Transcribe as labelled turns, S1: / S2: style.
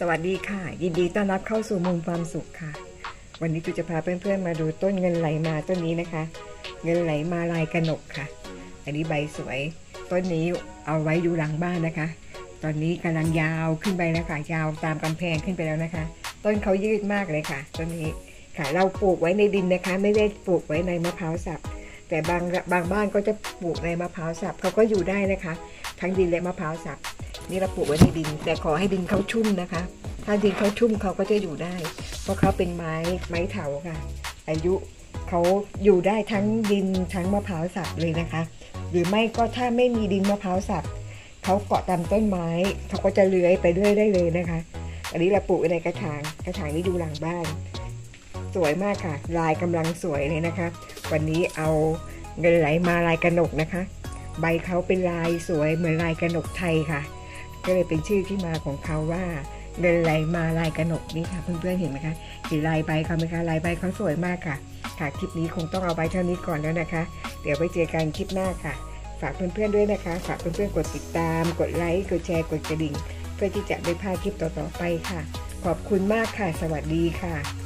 S1: สวัสดีค่ะ ยินดีต้อนรับเข้าสู่มุมความสุขค่ะ วันนี้จูจะพาเพื่อนๆมาดูต้นเงินไหลมาต้นนี้นะคะ เงินไหลมาลายกระหนกค่ะ อันนี้ใบสวย ต้นนี้เอาไว้อยู่หลังบ้านนะคะ ตอนนี้กำลังยาวขึ้นไปแล้วค่ะยาวตามกำแพงขึ้นไปแล้วนะคะ ต้นเขายืดมากเลยค่ะ ต้นนี้ค่ะ เราปลูกไว้ในดินนะคะ ไม่ได้ปลูกไว้ในมะพร้าวสับแต่บางบางบ้านก็จะปลูกในมะพร้าวสับเขาก็อยู่ได้นะคะ ทั้งดินและมะพร้าวสับ นี่เราปลูกไว้ในดิน แต่ขอให้ดินเขาชุ่มนะคะ ถ้าดินเขาชุ่มเขาก็จะอยู่ได้ เพราะเขาเป็นไม้ไม้เถาค่ะ อายุเขาอยู่ได้ทั้งดินทั้งมะพร้าวสับเลยนะคะ หรือไม่ก็ถ้าไม่มีดินมะพร้าวสับเขาเกาะตามต้นไม้เขาก็จะเลื้อยไปเรื่อยได้เลยนะคะ อันนี้เราปลูกในกระถางกระถางนี้อยู่หลังบ้าน สวยมากค่ะ ลายกำลังสวยเลยนะคะ วันนี้เอาเงินไหลมาลายกระหนกนะคะ ใบเขาเป็นลายสวยเหมือนลายกระหนกไทยค่ะ ก็เลยเป็นชื่อที่มาของเขาว่าเงินไหลมาลายกระหนกนี่ค่ะ เพื่อนๆเห็นไหมคะเห็นลายใบเขาไหมคะลายใบเขาสวยมากค่ะ ค่ะคลิปนี้คงต้องเอาไว้เท่านี้ก่อนแล้วนะคะ เดี๋ยวไปเจอกันคลิปหน้าค่ะ ฝากเพื่อนๆด้วยนะคะ ฝากเพื่อนๆกดติดตาม กดไลค์กดแชร์กดกระดิ่ง เพื่อที่จะได้พาคลิปต่อๆไปค่ะ ขอบคุณมากค่ะ สวัสดีค่ะ